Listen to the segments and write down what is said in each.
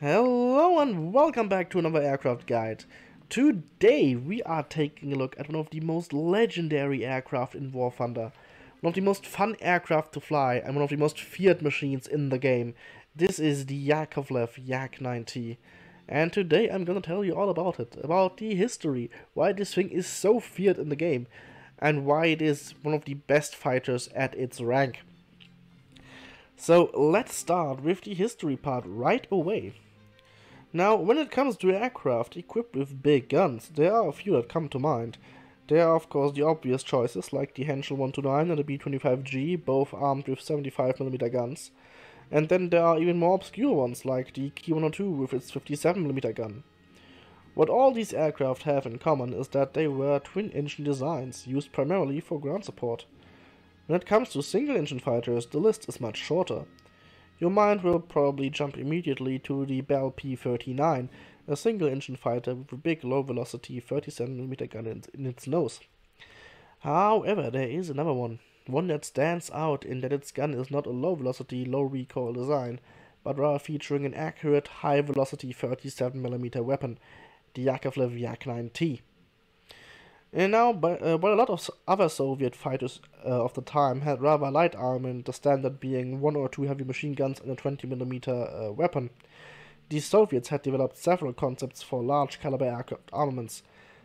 Hello and welcome back to another aircraft guide. Today we are taking a look at one of the most legendary aircraft in War Thunder. One of the most fun aircraft to fly and one of the most feared machines in the game. This is the Yakovlev Yak-9T. And today I'm gonna tell you all about it, about the history, why this thing is so feared in the game, and why it is one of the best fighters at its rank. So let's start with the history part right away. Now, when it comes to aircraft equipped with big guns, there are a few that come to mind. There are of course the obvious choices like the Henschel 129 and the B-25G, both armed with 75mm guns. And then there are even more obscure ones like the Ki-102 with its 57mm gun. What all these aircraft have in common is that they were twin-engine designs, used primarily for ground support. When it comes to single-engine fighters, the list is much shorter. Your mind will probably jump immediately to the Bell P-39, a single-engine fighter with a big low-velocity 37mm gun in, in its nose. However, there is another one, one that stands out in that its gun is not a low-velocity, low-recoil design, but rather featuring an accurate, high-velocity 37mm weapon, the Yakovlev Yak-9T. And now, but, uh, while a lot of other Soviet fighters uh, of the time had rather light armament, the standard being one or two heavy machine guns and a 20mm uh, weapon, the Soviets had developed several concepts for large caliber aircraft armaments,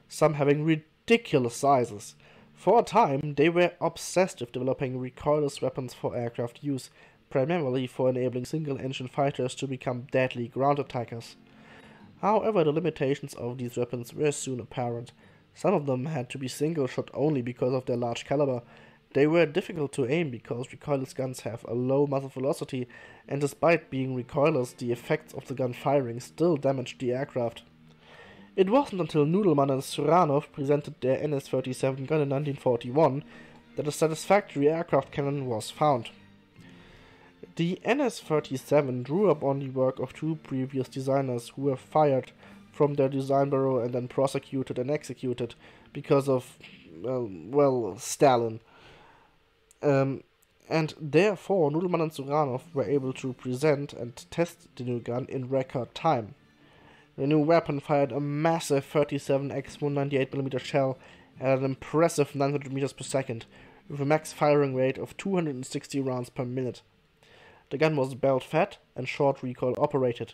some having ridiculous sizes. For a time, they were obsessed with developing recoilless weapons for aircraft use, primarily for enabling single engine fighters to become deadly ground attackers. However, the limitations of these weapons were soon apparent some of them had to be single shot only because of their large caliber. They were difficult to aim because recoilless guns have a low muzzle velocity, and despite being recoilless, the effects of the gun firing still damaged the aircraft. It wasn't until Nudelman and Suranov presented their NS-37 gun in 1941 that a satisfactory aircraft cannon was found. The NS-37 drew upon the work of two previous designers who were fired from their design bureau and then prosecuted and executed because of, well, well Stalin. Um, and therefore, Nudelman and Suranov were able to present and test the new gun in record time. The new weapon fired a massive 37x 198mm shell at an impressive 900 meters per second, with a max firing rate of 260 rounds per minute. The gun was belt fed and short recoil operated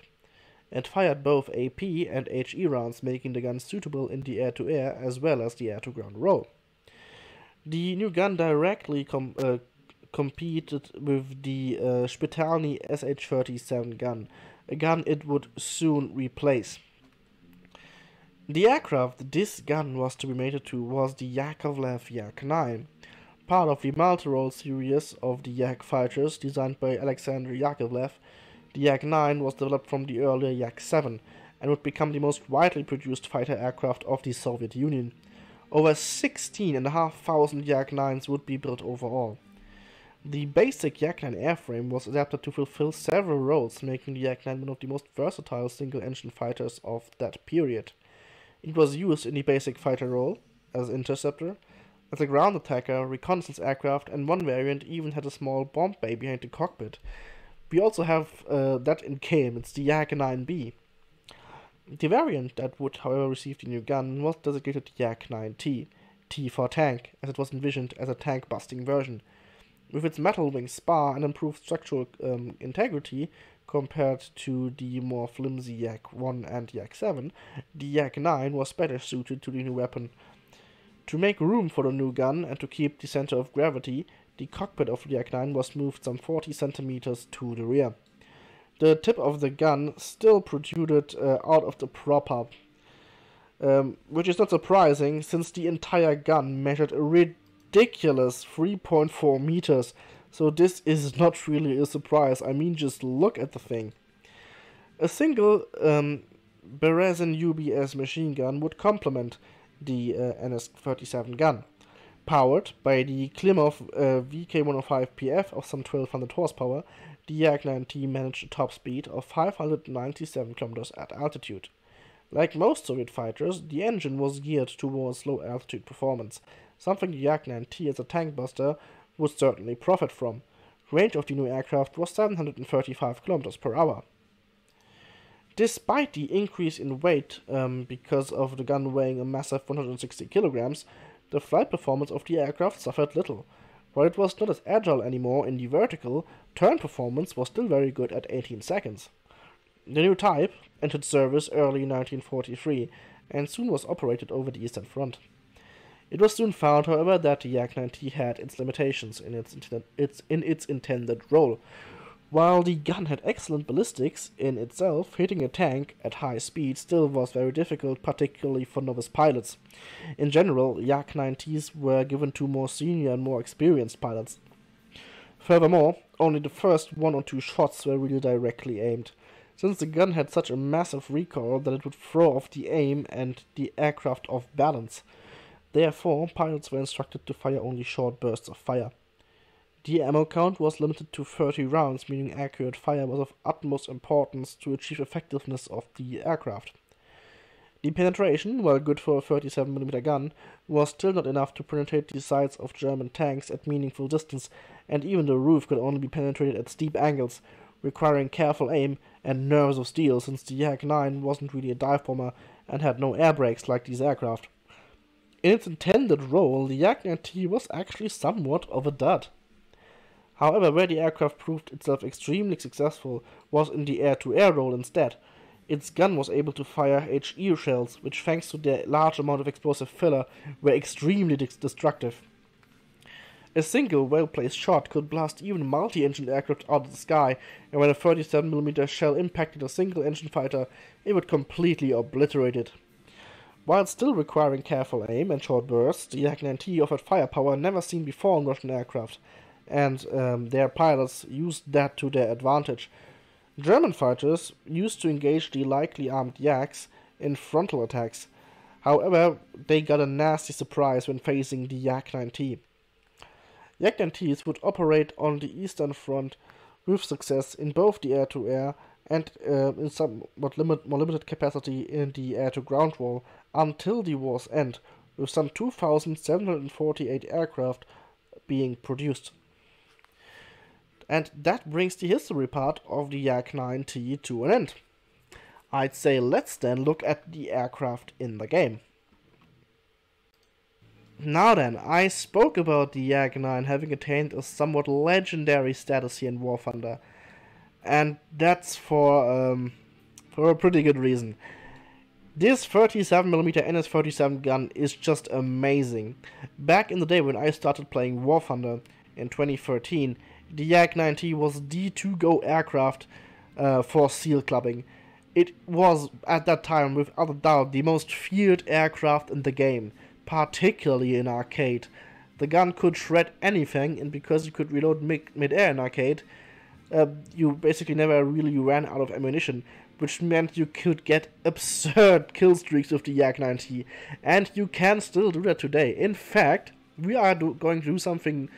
and fired both AP and HE rounds, making the gun suitable in the air-to-air -air as well as the air-to-ground role. The new gun directly com uh, competed with the uh, Spitalny SH-37 gun, a gun it would soon replace. The aircraft this gun was to be mated to was the Yakovlev Yak-9, part of the multi-role series of the Yak fighters designed by Alexander Yakovlev the Yak-9 was developed from the earlier Yak-7 and would become the most widely produced fighter aircraft of the Soviet Union. Over 16,500 Yak-9s would be built overall. The basic Yak-9 airframe was adapted to fulfill several roles, making the Yak-9 one of the most versatile single-engine fighters of that period. It was used in the basic fighter role, as interceptor, as a ground attacker, reconnaissance aircraft, and one variant even had a small bomb bay behind the cockpit, we also have uh, that in KM, it's the Yak 9B. The variant that would, however, receive the new gun was designated Yak 9T, T for tank, as it was envisioned as a tank-busting version. With its metal wing spar and improved structural um, integrity compared to the more flimsy Yak 1 and Yak 7, the Yak 9 was better suited to the new weapon. To make room for the new gun and to keep the center of gravity, the cockpit of the Yak-9 was moved some 40 centimeters to the rear. The tip of the gun still protruded uh, out of the proper, um, which is not surprising since the entire gun measured a ridiculous 3.4 meters, so this is not really a surprise, I mean just look at the thing. A single um, Berezin UBS machine gun would complement the uh, NS-37 gun powered by the Klimov uh, VK105PF of some 1200 horsepower, the Yak-9T managed a top speed of 597 km at altitude. Like most Soviet fighters, the engine was geared towards low altitude performance, something the Yak-9T as a tank buster would certainly profit from. Range of the new aircraft was 735 km per hour. despite the increase in weight um, because of the gun weighing a massive 160 kilograms, the flight performance of the aircraft suffered little. While it was not as agile anymore in the vertical, turn performance was still very good at 18 seconds. The new type entered service early 1943 and soon was operated over the Eastern Front. It was soon found, however, that the Yak-9T had its limitations in its, its, in its intended role. While the gun had excellent ballistics in itself, hitting a tank at high speed still was very difficult, particularly for novice pilots. In general, Yak-9Ts were given to more senior and more experienced pilots. Furthermore, only the first one or two shots were really directly aimed since the gun had such a massive recoil that it would throw off the aim and the aircraft off balance. Therefore, pilots were instructed to fire only short bursts of fire. The ammo count was limited to 30 rounds, meaning accurate fire was of utmost importance to achieve effectiveness of the aircraft. The penetration, while good for a 37mm gun, was still not enough to penetrate the sides of German tanks at meaningful distance, and even the roof could only be penetrated at steep angles, requiring careful aim and nerves of steel since the Yak 9 wasn't really a dive bomber and had no air brakes like these aircraft. In its intended role, the Yak 9T was actually somewhat of a dud. However, where the aircraft proved itself extremely successful was in the air-to-air -air role instead. Its gun was able to fire HE shells, which thanks to their large amount of explosive filler were extremely destructive. A single well-placed shot could blast even multi-engine aircraft out of the sky, and when a 37mm shell impacted a single engine fighter, it would completely obliterate it. While still requiring careful aim and short bursts, the Yak-9T offered firepower never seen before on Russian aircraft, and um, their pilots used that to their advantage. German fighters used to engage the lightly armed Yaks in frontal attacks. However, they got a nasty surprise when facing the Yak-9T. Yak-9Ts would operate on the Eastern Front with success in both the air-to-air and uh, in somewhat limit, more limited capacity in the air-to-ground war until the war's end, with some 2,748 aircraft being produced. And that brings the history part of the Yak-9T to an end. I'd say let's then look at the aircraft in the game. Now then, I spoke about the Yak-9 having attained a somewhat legendary status here in War Thunder. And that's for, um, for a pretty good reason. This 37mm NS-37 gun is just amazing. Back in the day when I started playing War Thunder in 2013, the Yak-9T was the to-go aircraft uh, for SEAL clubbing. It was, at that time, without a doubt, the most feared aircraft in the game particularly in arcade. The gun could shred anything, and because you could reload mid-air in arcade, uh, you basically never really ran out of ammunition, which meant you could get absurd kill streaks with the Yak-9T, and you can still do that today. In fact, we are going to do something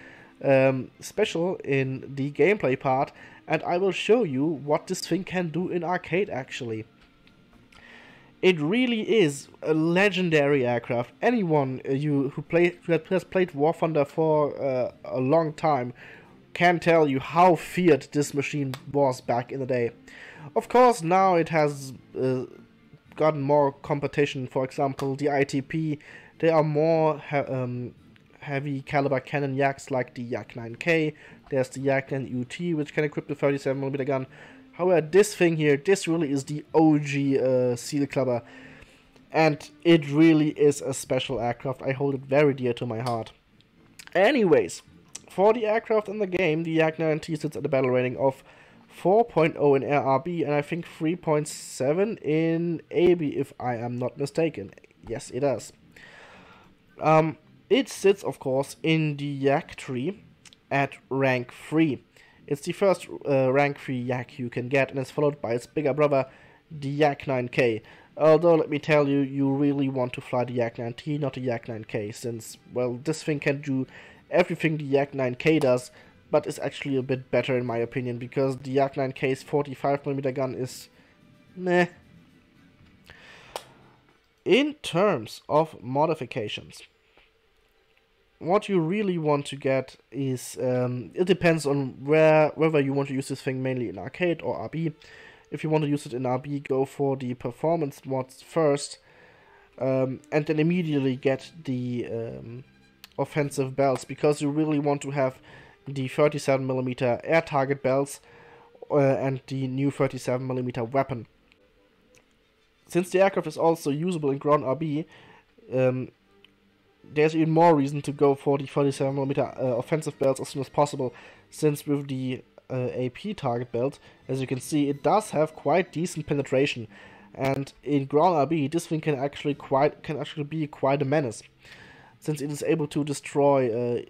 um, special in the gameplay part, and I will show you what this thing can do in arcade actually. It really is a legendary aircraft. Anyone uh, you who play who has played War Thunder for uh, a long time can tell you how feared this machine was back in the day. Of course, now it has uh, gotten more competition. For example, the ITP, there are more um, heavy caliber cannon yaks like the Yak 9K. There's the Yak 9 UT, which can equip the 37mm gun. However, this thing here, this really is the OG uh, Seal Clubber. And it really is a special aircraft. I hold it very dear to my heart. Anyways, for the aircraft in the game, the Yak-9T sits at a battle rating of 4.0 in RRB and I think 3.7 in AB if I am not mistaken. Yes, it does. Um, it sits, of course, in the Yak tree at rank 3. It's the first uh, rank 3 Yak you can get and it's followed by its bigger brother, the Yak 9K. Although, let me tell you, you really want to fly the Yak 9T, not the Yak 9K, since, well, this thing can do everything the Yak 9K does, but is actually a bit better in my opinion, because the Yak 9K's 45mm gun is meh. In terms of modifications, what you really want to get is um, it depends on where whether you want to use this thing mainly in arcade or RB. if you want to use it in RB, go for the performance mods first, um, and then immediately get the um, offensive belts because you really want to have the 37mm air target belts uh, and the new 37mm weapon. Since the aircraft is also usable in ground RB, um, there's even more reason to go for the 47mm uh, offensive belts as soon as possible, since with the uh, AP target belt, as you can see, it does have quite decent penetration, and in ground RB, this thing can actually quite can actually be quite a menace, since it is able to destroy uh,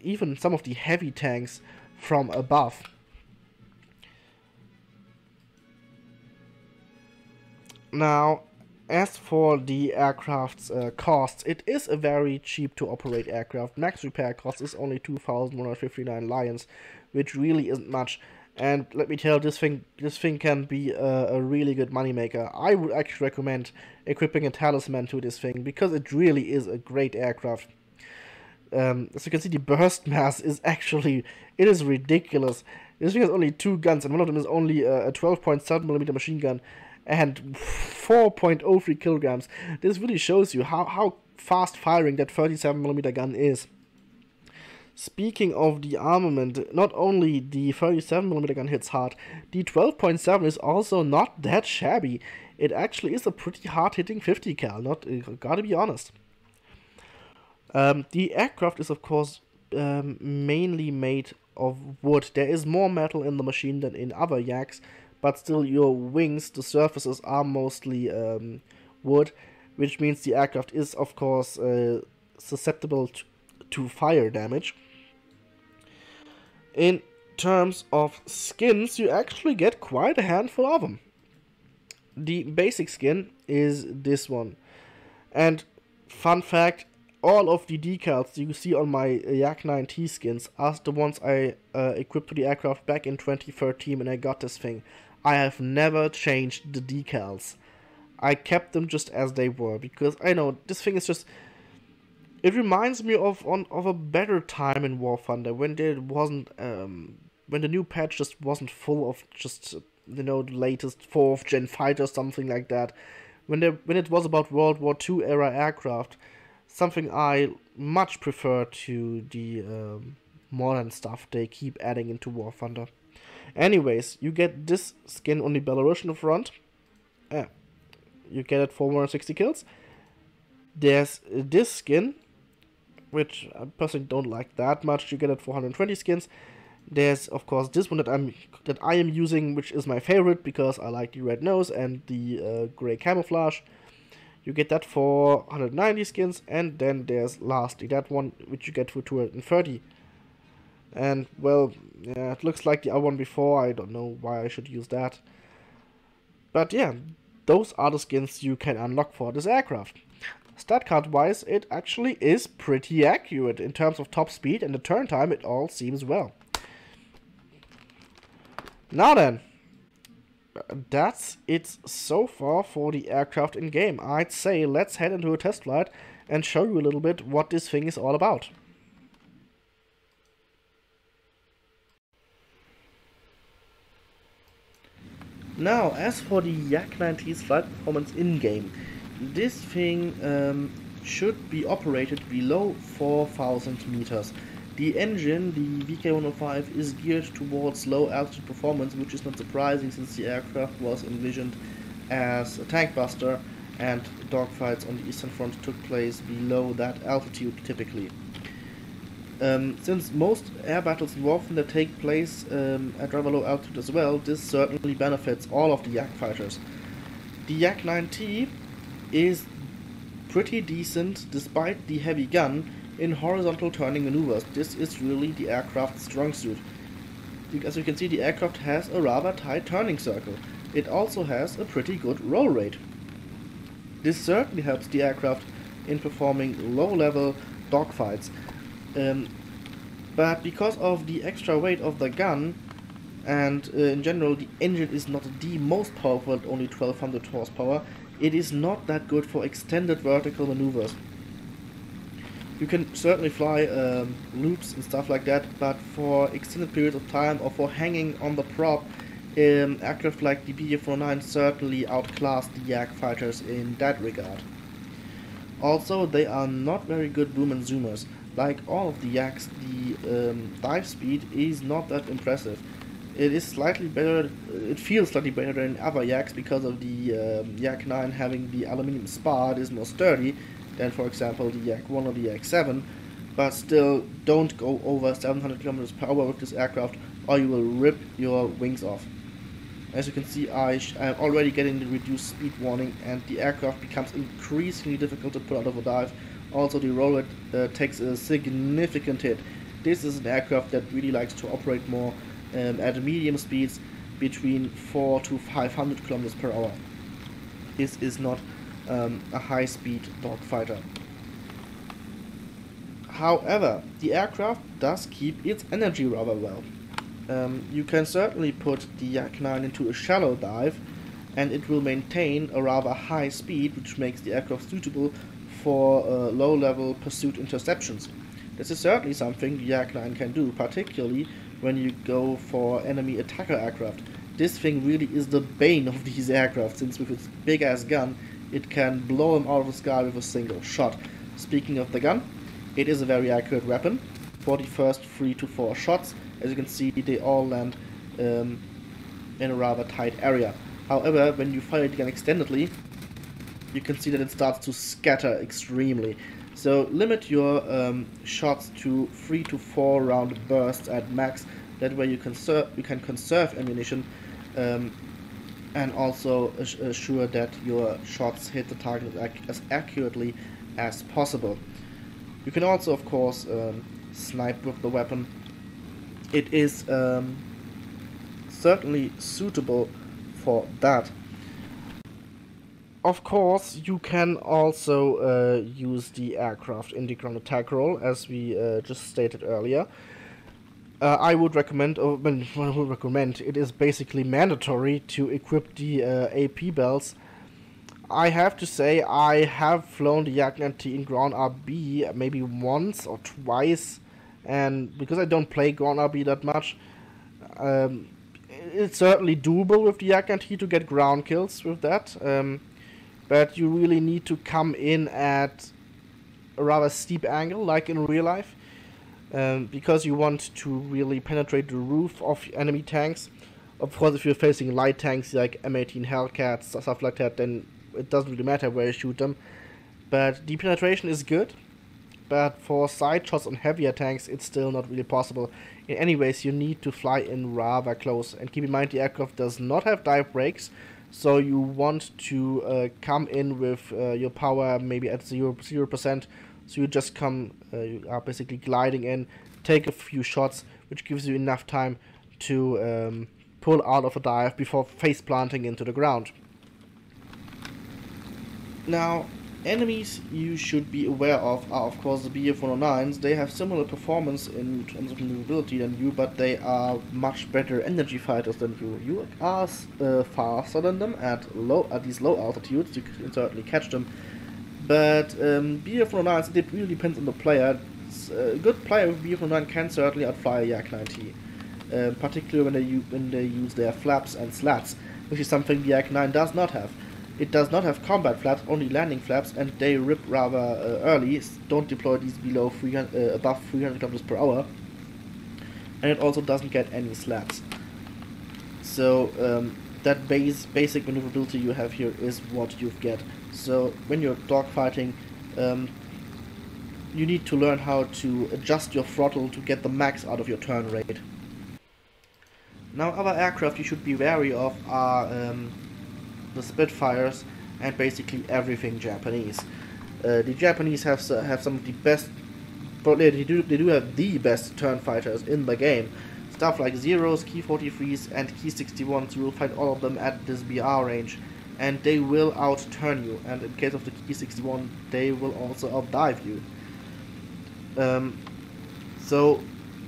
even some of the heavy tanks from above. Now, as for the aircraft's uh, costs, it is a very cheap to operate aircraft. Max repair cost is only 2,159 lions, which really isn't much. And let me tell you, this thing, this thing can be a, a really good moneymaker. I would actually recommend equipping a talisman to this thing because it really is a great aircraft. Um, as you can see, the burst mass is actually it is ridiculous. This thing has only two guns, and one of them is only a 12.7 millimeter machine gun and 4.03 kilograms. This really shows you how, how fast firing that 37mm gun is. Speaking of the armament, not only the 37mm gun hits hard, the 12.7 is also not that shabby. It actually is a pretty hard hitting 50 cal, not, uh, gotta be honest. Um, the aircraft is of course um, mainly made of wood. There is more metal in the machine than in other yaks, but still your wings, the surfaces are mostly um, wood, which means the aircraft is of course uh, susceptible to, to fire damage. In terms of skins, you actually get quite a handful of them. The basic skin is this one. And fun fact, all of the decals you see on my Yak 9T skins are the ones I uh, equipped to the aircraft back in 2013 when I got this thing. I have never changed the decals. I kept them just as they were because I know this thing is just. It reminds me of on of a better time in War Thunder when there wasn't um when the new patch just wasn't full of just you know the latest fourth gen fighter something like that. When there when it was about World War II era aircraft, something I much prefer to the um, modern stuff they keep adding into War Thunder. Anyways, you get this skin on the Belarusian front. Uh, you get it for 160 kills. There's this skin, which I personally don't like that much. You get it for 120 skins. There's of course this one that I'm that I am using, which is my favorite because I like the red nose and the uh, gray camouflage. You get that for 190 skins, and then there's lastly that one which you get for 230 and, well, yeah, it looks like the other one before. I don't know why I should use that. But yeah, those are the skins you can unlock for this aircraft. Stat card wise, it actually is pretty accurate in terms of top speed and the turn time, it all seems well. Now then, that's it so far for the aircraft in game. I'd say let's head into a test flight and show you a little bit what this thing is all about. Now, as for the Yak 9T's flight performance in-game, this thing um, should be operated below 4000 meters. The engine, the VK105, is geared towards low altitude performance, which is not surprising since the aircraft was envisioned as a tank buster and dogfights on the Eastern Front took place below that altitude typically. Um, since most air battles in War Thunder take place um, at rather low altitude as well, this certainly benefits all of the Yak fighters. The Yak 9T is pretty decent despite the heavy gun in horizontal turning maneuvers. This is really the aircraft's strong suit. As you can see, the aircraft has a rather tight turning circle. It also has a pretty good roll rate. This certainly helps the aircraft in performing low-level dogfights. Um, but because of the extra weight of the gun, and uh, in general the engine is not the most powerful at only 1200 horsepower, it is not that good for extended vertical maneuvers. You can certainly fly um, loops and stuff like that, but for extended periods of time or for hanging on the prop, um, aircraft like the Bf-109 certainly outclassed the Yak fighters in that regard. Also, they are not very good boom and zoomers. Like all of the Yaks, the um, dive speed is not that impressive. It is slightly better, it feels slightly better than other Yaks because of the um, Yak 9 having the aluminum spar, it is more sturdy than for example the Yak 1 or the Yak 7, but still don't go over 700 kilometers per hour with this aircraft or you will rip your wings off. As you can see, I am already getting the reduced speed warning and the aircraft becomes increasingly difficult to pull out of a dive. Also, the roll rate uh, takes a significant hit. This is an aircraft that really likes to operate more um, at medium speeds between 4 to 500 kilometers per hour. This is not um, a high-speed dogfighter. However, the aircraft does keep its energy rather well. Um, you can certainly put the Yak 9 into a shallow dive and it will maintain a rather high speed which makes the aircraft suitable for uh, low-level pursuit interceptions. This is certainly something the Yak 9 can do, particularly when you go for enemy attacker aircraft. This thing really is the bane of these aircraft, since with its big ass gun, it can blow them out of the sky with a single shot. Speaking of the gun, it is a very accurate weapon. For the first 3 to 4 shots, as you can see, they all land um, in a rather tight area. However, when you fire the gun extendedly, you can see that it starts to scatter extremely. So limit your um, shots to 3 to 4 round bursts at max. That way you, conserve, you can conserve ammunition um, and also assure that your shots hit the target as accurately as possible. You can also, of course, um, snipe with the weapon. It is um, certainly suitable for that. Of course, you can also uh, use the aircraft in the ground attack role, as we uh, just stated earlier. Uh, I would recommend, or well, I would recommend, it is basically mandatory to equip the uh, AP belts. I have to say, I have flown the Yak 9T in ground RB maybe once or twice, and because I don't play ground RB that much, um, it's certainly doable with the Yak 9T to get ground kills with that. Um, but you really need to come in at a rather steep angle, like in real life, um, because you want to really penetrate the roof of enemy tanks. Of course, if you're facing light tanks like M18 Hellcats, stuff like that, then it doesn't really matter where you shoot them. But the penetration is good, but for side shots on heavier tanks, it's still not really possible. In any ways, you need to fly in rather close. And keep in mind, the aircraft does not have dive brakes, so you want to uh, come in with uh, your power maybe at zero zero percent. So you just come, uh, you are basically gliding in, take a few shots, which gives you enough time to um, pull out of a dive before face planting into the ground. Now, Enemies you should be aware of are of course the Bf-109s. They have similar performance in terms of maneuverability than you, but they are much better energy fighters than you. You are uh, faster than them at low at these low altitudes. You can certainly catch them, but um, Bf-109s it really depends on the player. A good player with Bf-109 can certainly outfly a Yak 9T, uh, particularly when they when they use their flaps and slats, which is something the Yak 9 does not have. It does not have combat flaps, only landing flaps, and they rip rather uh, early. Don't deploy these below 300, uh, above 300 km per hour. And it also doesn't get any slats. So um, that base basic maneuverability you have here is what you get. So when you're dogfighting, um, you need to learn how to adjust your throttle to get the max out of your turn rate. Now other aircraft you should be wary of are um, the Spitfires, and basically everything Japanese. Uh, the Japanese have have some of the best, but they do they do have the best turn fighters in the game. Stuff like Zeros, Ki 43s, and Ki 61s. You will find all of them at this BR range, and they will outturn you. And in case of the Ki 61, they will also outdive you. Um, so,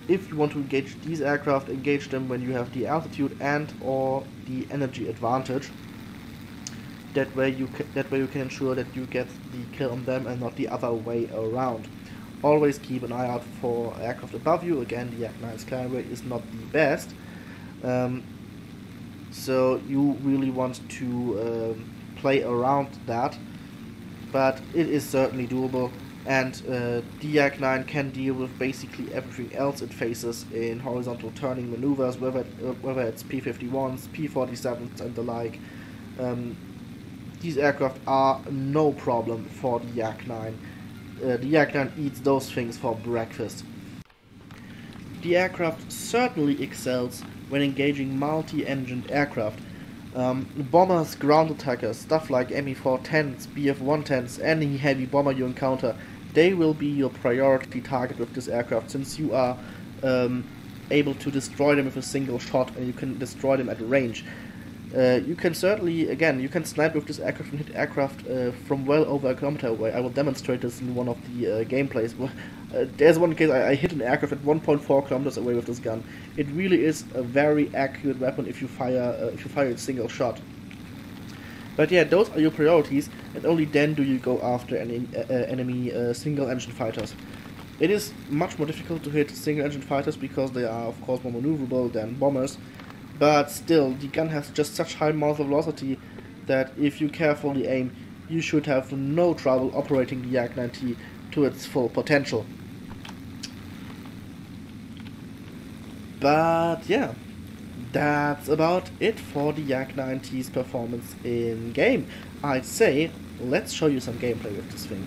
if you want to engage these aircraft, engage them when you have the altitude and or the energy advantage that way you can, that way you can ensure that you get the kill on them and not the other way around. Always keep an eye out for aircraft above you. Again, the Yak 9 Skyway is not the best. Um, so you really want to um, play around that. But it is certainly doable, and uh, the Yak-9 can deal with basically everything else it faces in horizontal turning maneuvers, whether, it, uh, whether it's P-51s, P-47s and the like. Um, these aircraft are no problem for the Yak-9. Uh, the Yak-9 eats those things for breakfast. The aircraft certainly excels when engaging multi-engined aircraft. Um, bombers, ground attackers, stuff like Me-410s, Bf-110s, any heavy bomber you encounter, they will be your priority target with this aircraft since you are um, able to destroy them with a single shot and you can destroy them at range. Uh, you can certainly, again, you can snipe with this aircraft and hit aircraft uh, from well over a kilometer away. I will demonstrate this in one of the uh, gameplays. Uh, there's one case I, I, hit an aircraft at 1.4 kilometers away with this gun. It really is a very accurate weapon if you fire uh, if you fire a single shot. But yeah, those are your priorities, and only then do you go after any enemy single-engine fighters. It is much more difficult to hit single-engine fighters because they are, of course, more maneuverable than bombers but still, the gun has just such high muzzle velocity that if you carefully aim, you should have no trouble operating the Yak-9T to its full potential. But yeah, that's about it for the Yak-9T's performance in game. I'd say, let's show you some gameplay with this thing.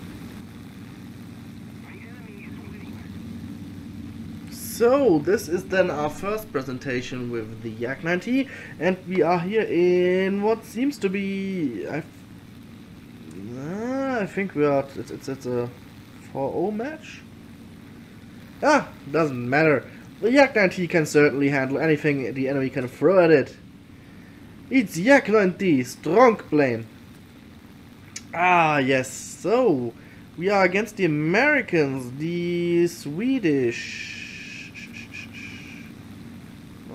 So, this is then our first presentation with the Yak-9T, and we are here in what seems to be... I, uh, I think we are... It's, it's, it's a 4-0 match? Ah, doesn't matter. The Yak-9T can certainly handle anything the enemy can throw at it. It's Yak-9T, strong plane. Ah, yes, so... We are against the Americans, the Swedish,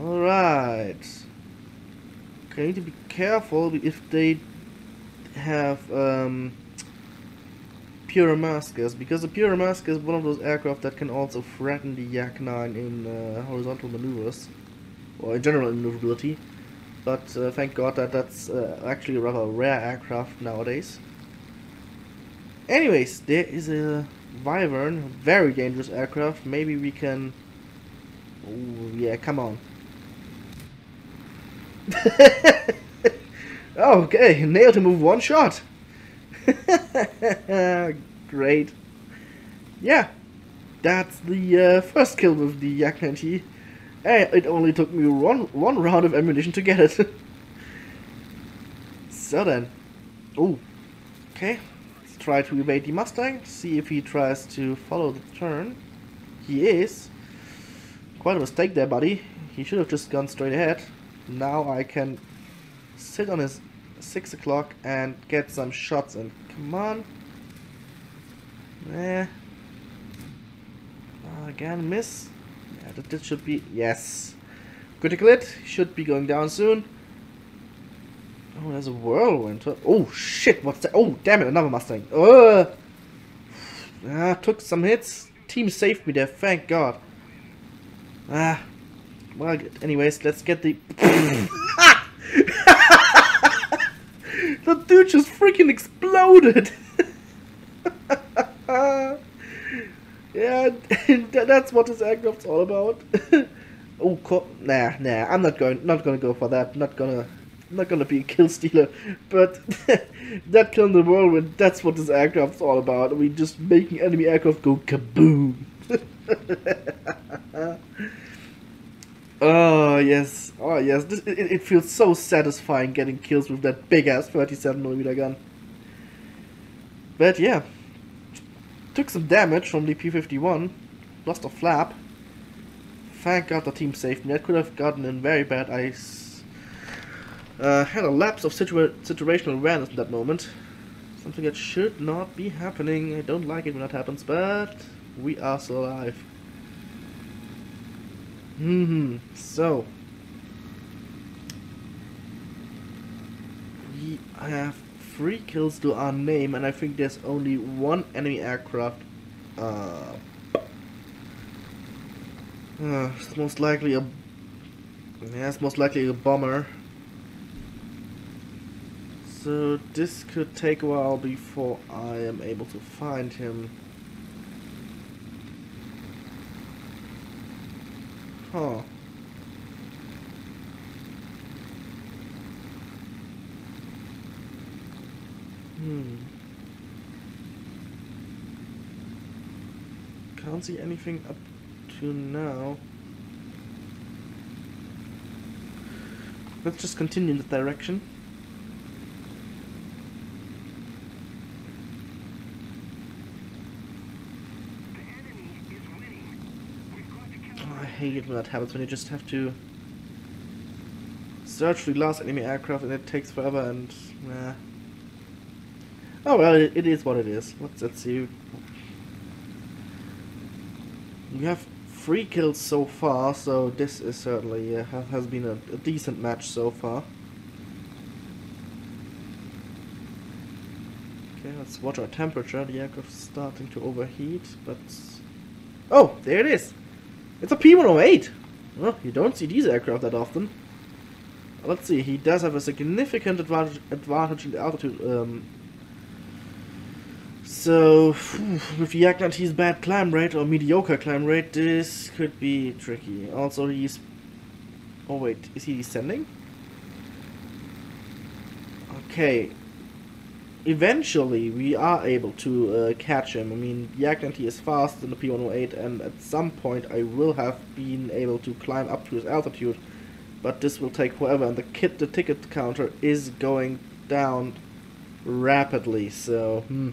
Alright. Okay, need to be careful if they have um, Pyörremyrsky, because the Pyörremyrsky is one of those aircraft that can also threaten the Yak-9 in uh, horizontal maneuvers, or in general maneuverability. But uh, thank God that that's uh, actually a rather rare aircraft nowadays. Anyways, there is a Wyvern, very dangerous aircraft. Maybe we can... Oh, yeah, come on. okay, nailed him with one shot. Great. Yeah, that's the uh, first kill with the Yak 9T. Hey, it only took me one, one round of ammunition to get it. so then. Oh, okay. Let's try to evade the Mustang, see if he tries to follow the turn. He is. Quite a mistake there, buddy. He should have just gone straight ahead now I can sit on his 6 o'clock and get some shots in. Come on. Eh. Uh, again, miss. Yeah, that, should be... Yes. Critical hit. Should be going down soon. Oh, there's a whirlwind. Oh, shit. What's that? Oh, damn it. Another Mustang. Ah, took some hits. Team saved me there. Thank God. Ah, well, anyways, let's get the... the dude just freaking exploded! yeah, that's what this aircraft's all about. oh, nah, nah, I'm not going, not gonna go for that. Not gonna, not gonna be a kill stealer. But that kill in the whirlwind, that's what this aircraft's all about. We just making enemy aircraft go kaboom. Oh yes, oh yes. This, it, it feels so satisfying getting kills with that big ass 37mm gun. But yeah, took some damage from the P51, lost a flap. Thank God the team saved me. I could have gotten in very bad ice. Uh, had a lapse of situa situational awareness in that moment. Something that should not be happening. I don't like it when that happens, but we are still alive. Hmm. So we have three kills to our name, and I think there's only one enemy aircraft. Uh, uh it's most likely a. Yeah, it's most likely a bomber. So this could take a while before I am able to find him. Huh. Hmm. Can't see anything up to now. Let's just continue in the direction. Oh, I hate when that happens, when you just have to search for the last enemy aircraft and it takes forever and... Nah. Oh well, it, is what it is. Let's, let's see. You have three kills so far, so this is certainly uh, has been a, a decent match so far. Okay, let's watch our temperature. The aircraft is starting to overheat, but... Oh, there it is! It's a P-108! Well, you don't see these aircraft that often. Let's see, he does have a significant advantage, advantage in the altitude um, so, with Yak 9T's bad climb rate or mediocre climb rate, this could be tricky. Also, he's... Oh wait, is he descending? Okay. Eventually, we are able to uh, catch him. I mean, 90 is fast in the P108, and at some point I will have been able to climb up to his altitude. But this will take forever, and the kit, the ticket counter is going down rapidly, so... Hmm.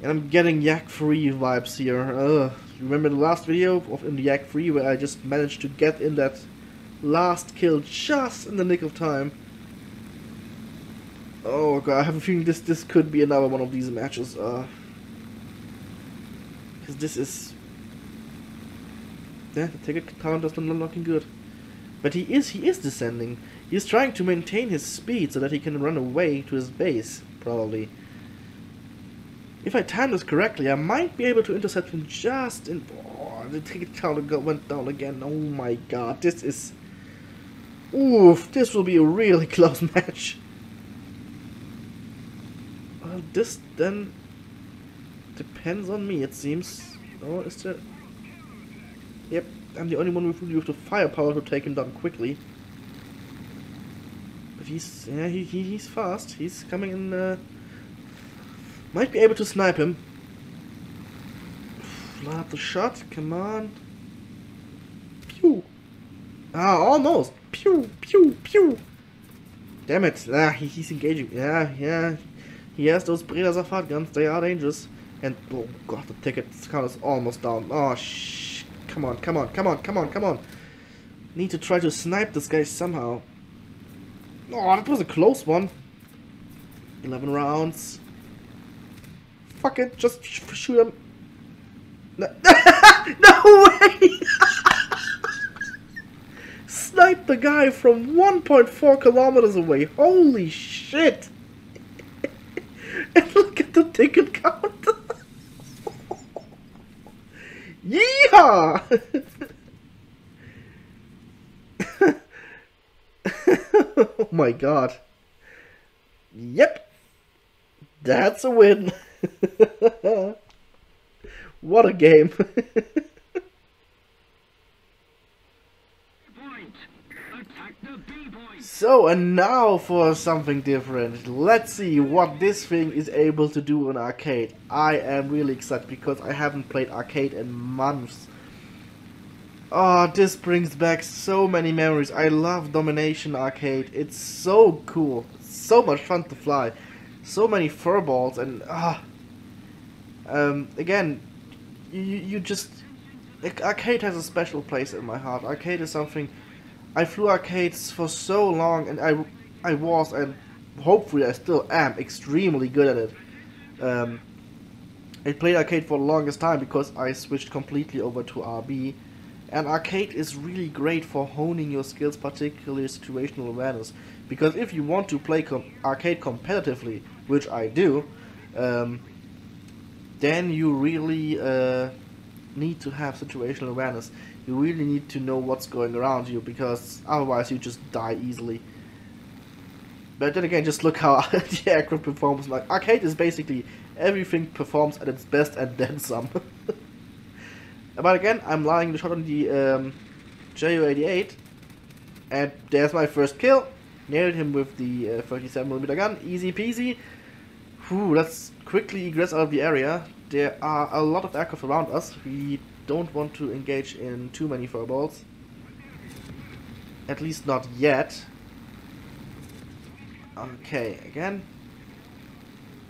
And I'm getting Yak 3 vibes here. Ugh. Remember the last video of in the Yak 3 where I just managed to get in that last kill just in the nick of time. Oh god, I have a feeling this this could be another one of these matches. Uh, Because this is... Yeah, the ticket count been looking good. But he is he is descending. He's trying to maintain his speed so that he can run away to his base, probably. If I time this correctly, I might be able to intercept him just in... Oh, the ticket counter went down again. Oh my god, this is... Oof, this will be a really close match. Well, this then depends on me, it seems. Oh, is there... Yep, I'm the only one with, with the firepower to take him down quickly. But he's... yeah, he, he he's fast. He's coming in... Uh, might be able to snipe him. Not the shot, come on. Pew. Ah, almost. Pew, pew, pew. Damn it. Ah, he, he's engaging. Yeah, yeah. Has those Breda SAFAT guns. They are dangerous. And, oh god, the ticket count is almost down. Oh, shh. Come on, come on, come on, come on, come on. Need to try to snipe this guy somehow. Oh, that was a close one. 11 rounds. Fuck it, just sh shoot him. No, no way! Snipe the guy from 1.4 kilometers away. Holy shit! and look at the ticket count. Yeehaw! oh my god. Yep. That's a win. what a game. So, and now for something different. Let's see what this thing is able to do on arcade. I am really excited because I haven't played arcade in months. Oh, this brings back so many memories. I love Domination Arcade. It's so cool. So much fun to fly. So many furballs and ah, um, again, you, you just... Arcade has a special place in my heart. Arcade is something... I flew arcades for so long and I, I was and hopefully I still am extremely good at it. Um, I played arcade for the longest time because I switched completely over to RB. And arcade is really great for honing your skills, particularly situational awareness. Because if you want to play com arcade competitively, which I do, um, then you really uh, need to have situational awareness. You really need to know what's going around you because otherwise you just die easily. But then again, just look how the aircraft performs. Like arcade is basically everything performs at its best and then some. but again, I'm lying the shot on the um, Ju-88, and there's my first kill. Nailed him with the uh, 37mm gun, easy peasy. Whew, let's quickly egress out of the area. There are a lot of aircraft around us. We don't want to engage in too many furballs. At least not yet. Okay, again.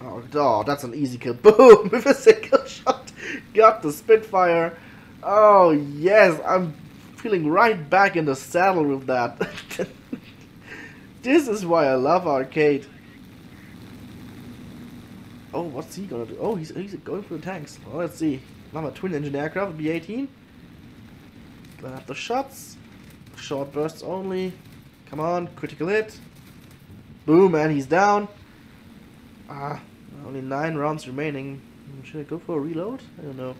Oh, oh, that's an easy kill. Boom! With a single shot. Got the Spitfire. Oh, yes. I'm feeling right back in the saddle with that. this is why I love arcade. Oh, what's he gonna do? Oh, he's, he's going for the tanks. Well, let's see. Another twin engine aircraft, B-18. Grab the shots. Short bursts only. Come on, critical hit. Boom, and he's down. Ah, only nine rounds remaining. Should I go for a reload? I don't know.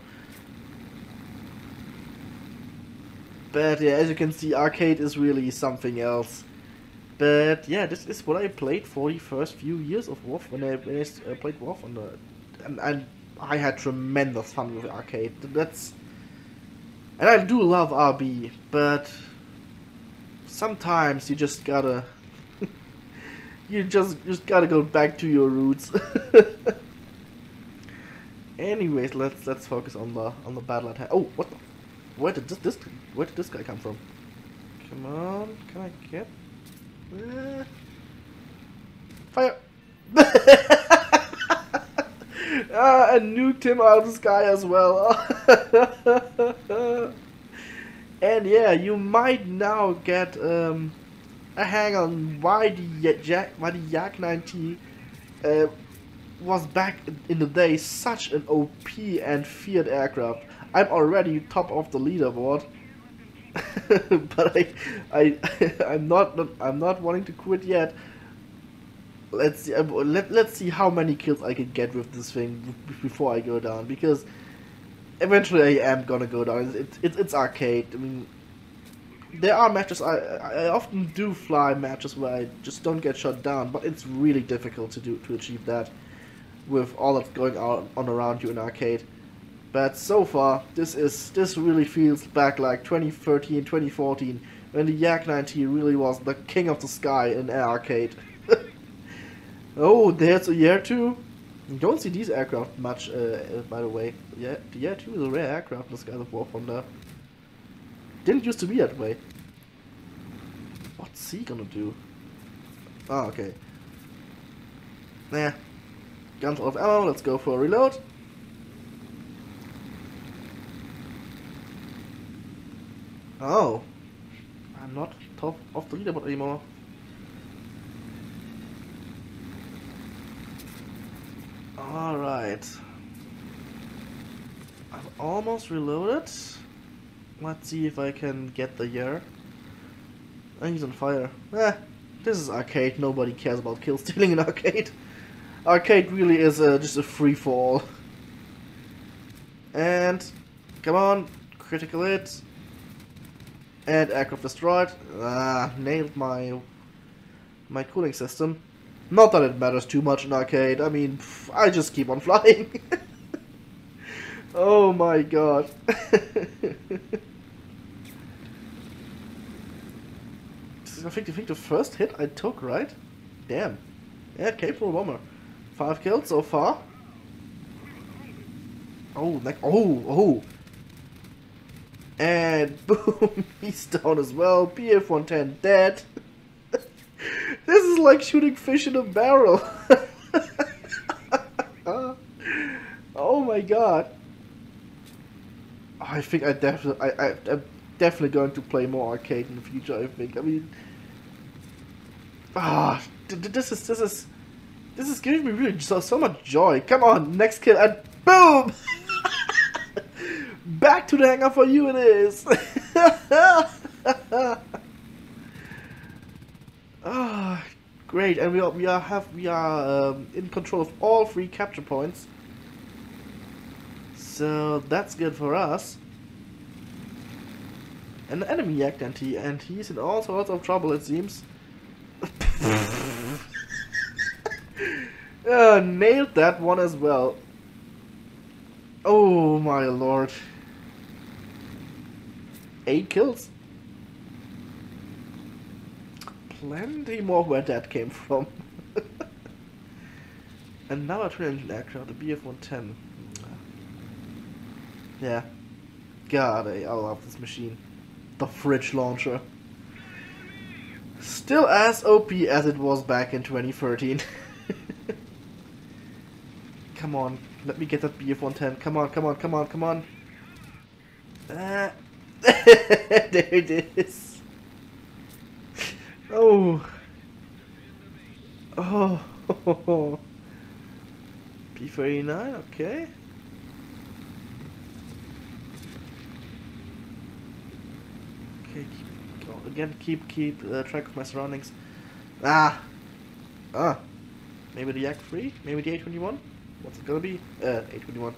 But yeah, as you can see, arcade is really something else. But yeah, this is what I played for the first few years of WoW when I, when I uh, played WoW on the, and, and I had tremendous fun with arcade. That's and I do love RB, but sometimes you just gotta you just just gotta go back to your roots. Anyways, let's let's focus on the on the battle at hand. Oh, what the? Where did this, this where did this guy come from? Come on, can I get? Uh, fire! ah, and nuked him out of the sky as well. and yeah, you might now get um, a hang on why the Jack, why the Yak 9T uh, was back in the day such an OP and feared aircraft. I'm already top of the leaderboard, but I, I, I'm not, I'm not wanting to quit yet. Let's see, let, let's see how many kills I can get with this thing before I go down because eventually I am gonna go down. It, it, it's arcade. I mean, there are matches I I often do fly matches where I just don't get shot down, but it's really difficult to do to achieve that with all that's going on, on around you in arcade. But so far, this is this really feels back like 2013, 2014, when the Yak 9T really was the king of the sky in arcade. Oh, there's a Yer-2. You don't see these aircraft much, uh, by the way. Yeah, the Yer-2 is a rare aircraft in the skies of War Thunder. Didn't used to be that way. What's he gonna do? Oh, okay. Nah. Guns out of ammo, let's go for a reload. Oh. I'm not top of the leaderboard anymore. Alright. I've almost reloaded. Let's see if I can get the year. And he's on fire. Eh, this is arcade. Nobody cares about kill stealing in arcade. Arcade really is a, just a free fall. And come on, critical hit. And aircraft destroyed. Ah, nailed my my cooling system. Not that it matters too much in arcade. I mean, pff, I just keep on flying. oh my god. I think, I think the first hit I took, right? Damn. Yeah, capable bomber. Five kills so far. Oh, like, oh, oh. And boom, he's down as well. BF-110 dead. This is like shooting fish in a barrel. oh my god. I think I definitely, I, I, I'm definitely going to play more arcade in the future. I think. I mean, ah, this is this is this is giving me really so, so much joy. Come on, next kill, and boom! Back to the hangar for you it is! ah, great, and we are, we are have we are um, in control of all three capture points. So that's good for us. And the enemy yacked and he and he's in all sorts of trouble it seems. Uh, nailed that one as well. Oh my lord. Eight kills. Plenty more where that came from. Another twin engine aircraft, the BF-110. Yeah. God, I, I love this machine. The fridge launcher. Still as OP as it was back in 2013. come on, let me get that BF-110. Come on, come on, come on, come on. Ah. there it is. Oh. Oh. P39, okay. Okay, keep, again, keep keep uh, track of my surroundings. Ah, ah, maybe the Yak 3, maybe the A21. What's it gonna be? Uh, A21.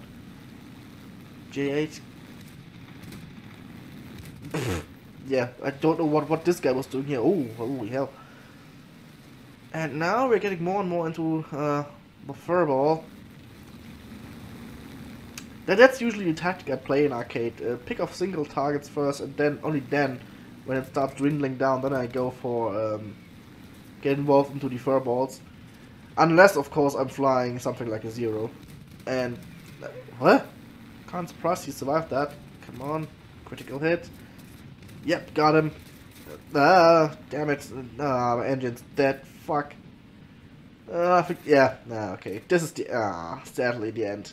J8. yeah, I don't know what what this guy was doing here. Oh, holy hell! And now we're getting more and more into uh, the furball. That, that's usually the tactic I play in arcade. Uh, pick off single targets first, and then only then, when it starts dwindling down, then I go for um, get involved into the furballs. Unless, of course, I'm flying something like a zero. And uh, what? Can't surprise he survived that. Come on, critical hit. Yep, got him. Ah, damn it. Ah, my engine's dead. Fuck. Uh, yeah, nah, okay. This is the, ah, sadly the end.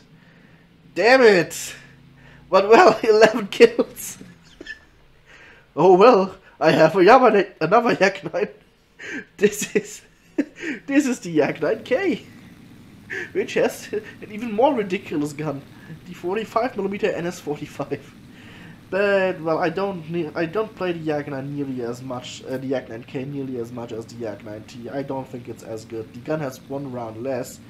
Damn it! But well, 11 kills. oh well, I have a Yama, another Yak 9. This is, this is the Yak 9K. Which has an even more ridiculous gun. The 45mm NS45. But well, I don't need, I don't play the Yak 9 nearly as much, uh, the Yak 9K nearly as much as the Yak 9T. I don't think it's as good. The gun has one round less,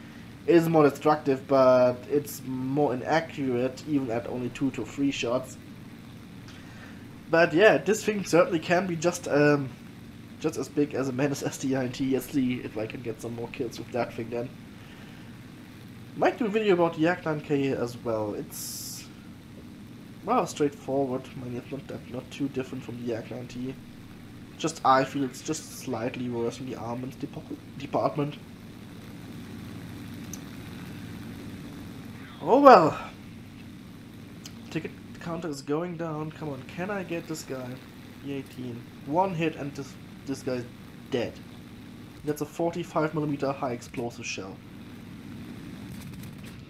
is more destructive, but it's more inaccurate, even at only two to three shots. But yeah, this thing certainly can be just um, just as big as a Menace ST-9T. Let's see if I can get some more kills with that thing then. Might do a video about the Yak 9K as well. It's well straightforward. I mean, it's not that not too different from the Yak 9T. Just I feel it's just slightly worse in the armaments department. Oh well. Ticket counter is going down. Come on, can I get this guy? E18. One hit and this this guy's dead. That's a 45 millimeter high explosive shell.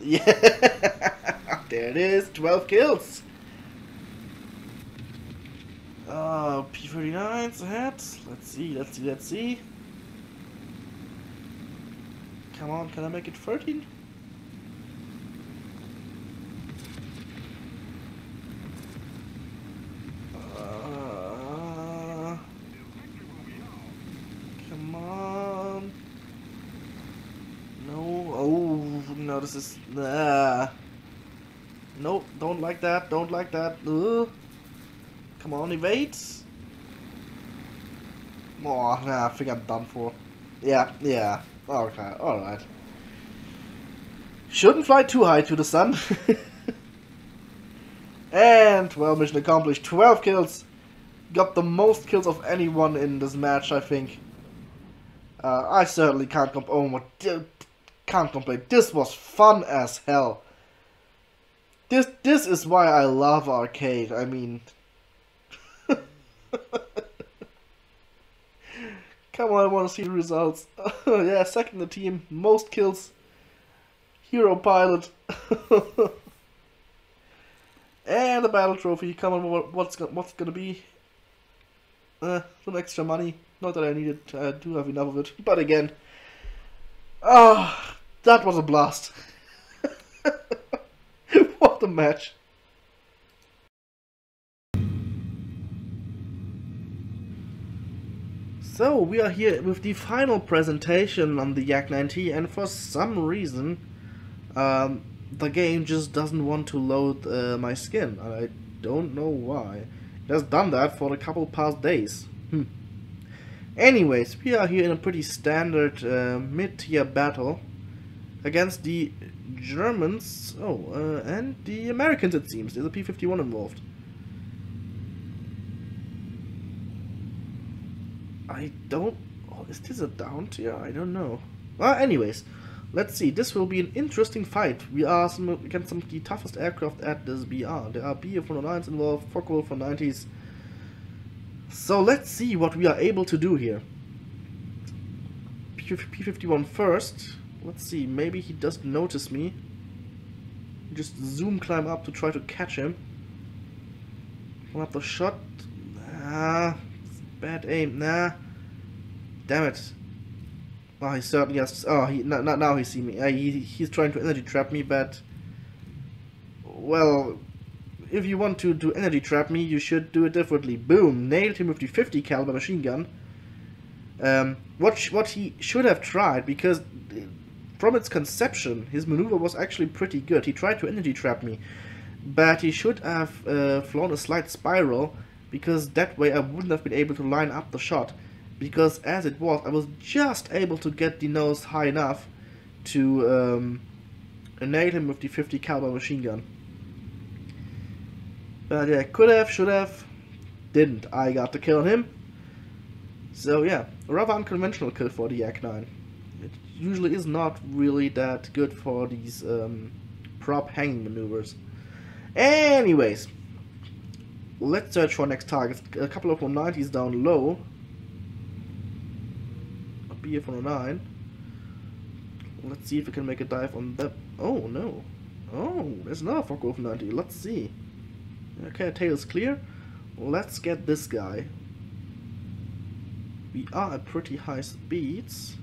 Yeah, there it is. 12 kills. Uh, P39's ahead. Let's see, let's see, let's see. Come on, can I make it 13? Come on. No. Oh, no. this is... Uh, nope, don't like that, don't like that. Uh, come on, evade. Oh, nah, I think I'm done for. Yeah, yeah. Okay, alright. Shouldn't fly too high to the sun. and, well, mission accomplished. 12 kills. Got the most kills of anyone in this match, I think. Uh, I certainly can't comp- oh can't complain. This was fun as hell. This this is why I love arcade. I mean, come on, I want to see the results. yeah, second the team, most kills, hero pilot, and the battle trophy. Come on, what's what's gonna be? Uh, some extra money. Not that I need it. I do have enough of it. But again, ah. That was a blast. what a match. So, we are here with the final presentation on the Yak 9T and for some reason um, the game just doesn't want to load uh, my skin. I don't know why. It has done that for a couple past days. Hmm. Anyways, we are here in a pretty standard uh, mid-tier battle against the Germans. Oh, uh, and the Americans, it seems. There's a P-51 involved. I don't... Oh, is this a down tier? I don't know. Well, anyways, let's see. This will be an interesting fight. We are some, against some of the toughest aircraft at this BR. There are Bf-109s involved, Focke-Wulf 190s. So let's see what we are able to do here. P-51 first. Let's see, maybe he doesn't notice me. Just zoom climb up to try to catch him. Come up the shot. Ah, bad aim. Nah. Damn it. Oh, he certainly has. Oh, he not, not now he see me. Uh, he he's trying to energy trap me, but well, if you want to do energy trap me, you should do it differently. Boom, nailed him with the 50 caliber machine gun. Um, what what he should have tried because from its conception, his maneuver was actually pretty good. He tried to energy trap me, but he should have uh, flown a slight spiral because that way I wouldn't have been able to line up the shot. Because as it was, I was just able to get the nose high enough to um, nail him with the 50 caliber machine gun. But yeah, could have, should have, didn't. I got the kill him. So yeah, a rather unconventional kill for the Yak 9 it usually is not really that good for these um, prop hanging maneuvers. Anyways, let's search for next targets. A couple of 190s down low. A BF-109. Let's see if we can make a dive on that. Oh, no. Oh, there's another Focke-Wulf 90. Let's see. Okay, tail's clear. Let's get this guy. We are at pretty high speeds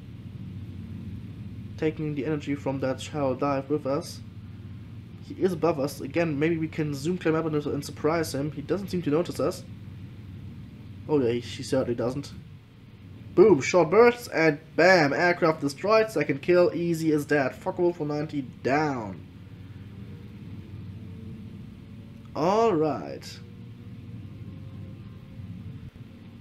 taking the energy from that shallow dive with us. He is above us. Again, maybe we can zoom climb up and, and surprise him. He doesn't seem to notice us. Oh yeah, he certainly doesn't. Boom, short bursts, and bam, aircraft destroyed, second kill, easy as that. Focke-Wulf for 90 down. Alright.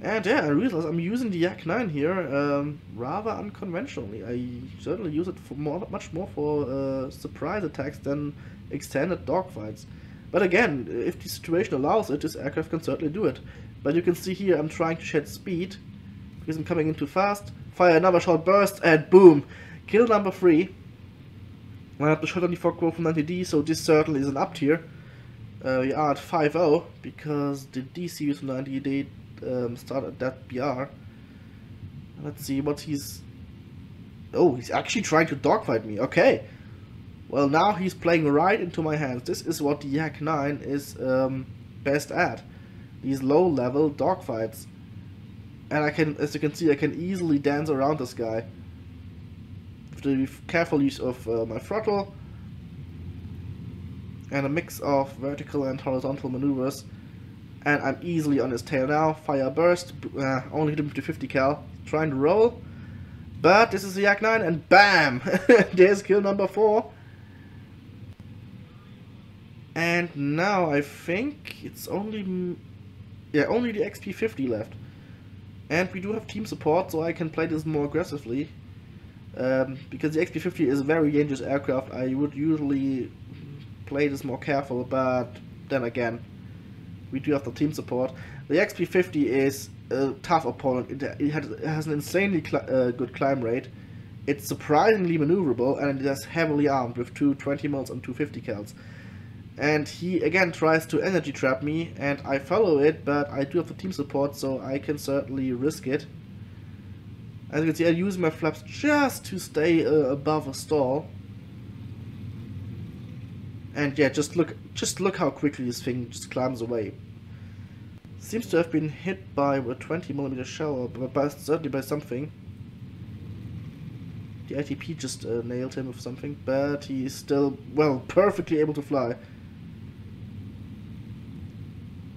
And yeah, I realize I'm using the Yak 9 here um, rather unconventionally. I certainly use it for more, much more for uh, surprise attacks than extended dogfights. But again, if the situation allows it, this aircraft can certainly do it. But you can see here I'm trying to shed speed because I'm coming in too fast. Fire another short burst and boom! Kill number 3. I have the shot on the Focke-Wulf from 90D, so this certainly is an up tier. Uh, we are at 5-0 because the D series from 90D um, start at that BR. Let's see what he's... Oh, he's actually trying to dogfight me. Okay. Well, now he's playing right into my hands. This is what the Yak 9 is um, best at. These low-level dogfights. And I can, as you can see, I can easily dance around this guy. With the careful use of uh, my throttle. And a mix of vertical and horizontal maneuvers and I'm easily on his tail now. Fire burst, uh, only hit him to 50 cal, trying to roll. But this is the Yak 9 and BAM! There's kill number 4. And now I think it's only... Yeah, only the XP50 left. And we do have team support, so I can play this more aggressively. Um, because the XP50 is a very dangerous aircraft, I would usually play this more careful, but then again, we do have the team support. The XP50 is a tough opponent. It, it, has, it has, an insanely uh, good climb rate. It's surprisingly maneuverable and it is heavily armed with two 20 mils and two 50 cals. And he again tries to energy trap me and I follow it, but I do have the team support so I can certainly risk it. As you can see, I use my flaps just to stay uh, above a stall. And yeah, just look, just look how quickly this thing just climbs away. Seems to have been hit by a 20mm shell, but by, certainly by something. The ITP just uh, nailed him with something, but he's still, well, perfectly able to fly.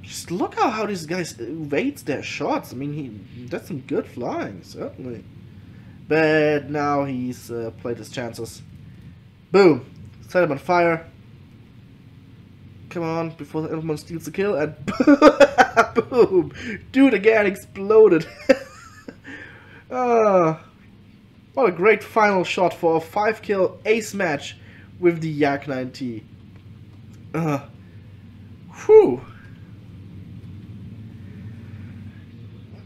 Just look how, how these guys evade their shots. I mean, he that's some good flying, certainly. But now he's uh, played his chances. Boom! Set him on fire. Come on, before the Elfman steals the kill, and boom! Dude again exploded. ah. What a great final shot for a 5 kill ace match with the Yak 9T. Uh, whew.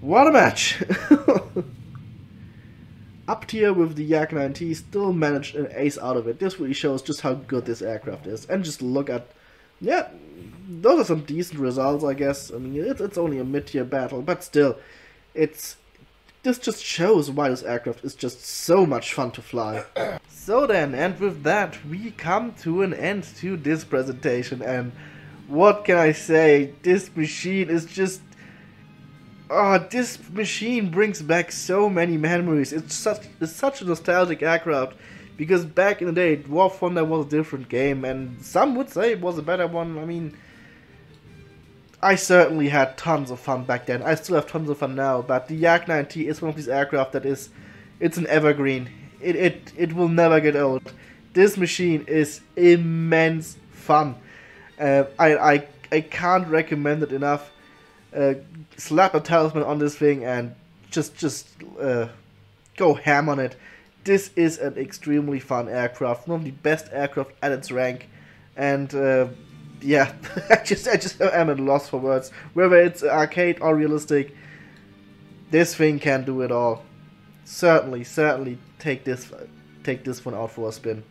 What a match! Up tier with the Yak 9T still managed an ace out of it. This really shows just how good this aircraft is. And just look at, yeah, those are some decent results, I guess. I mean, it, it's only a mid-tier battle, but still, it's this just shows why this aircraft is just so much fun to fly. so then, and with that, we come to an end to this presentation, and what can I say? This machine is just... Oh, this machine brings back so many memories. It's such, it's such a nostalgic aircraft, because back in the day, War Thunder was a different game, and some would say it was a better one. I mean, I certainly had tons of fun back then. I still have tons of fun now, but the Yak 9T is one of these aircraft that is, it's an evergreen. It, it, it will never get old. This machine is immense fun. Uh, I, I, I can't recommend it enough. Uh, slap a talisman on this thing and just, just uh, go ham on it. This is an extremely fun aircraft, one of the best aircraft at its rank, and uh, yeah, I just I just am at a loss for words. Whether it's arcade or realistic, this thing can do it all. Certainly, certainly take this take this one out for a spin.